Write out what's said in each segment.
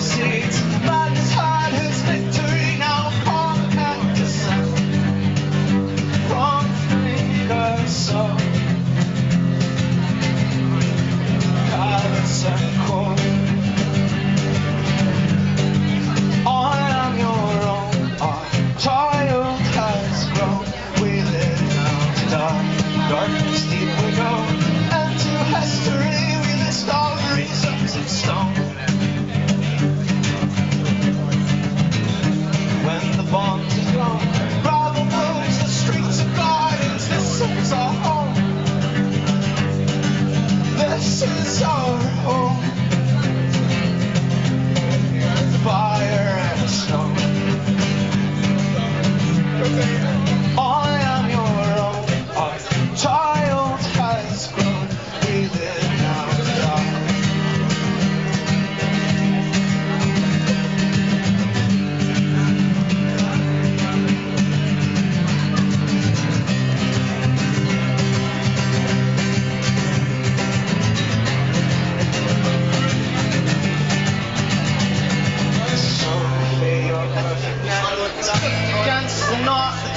succeeds. Man has had his victory now upon and descent from finger so. Callous and child has now. Darkness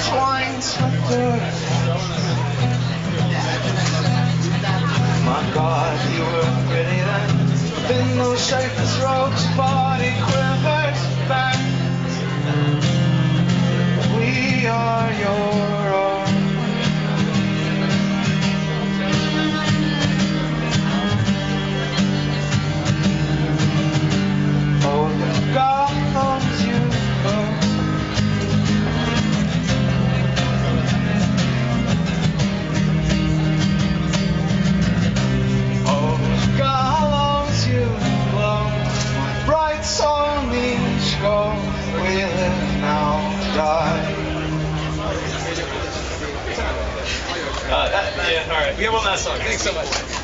twines with earth. My God, you were pretty then. In those shapeless robes, body quivers back. Needs go. We live now, die. Uh, that- yeah, all right. We have one last song. Thanks so much.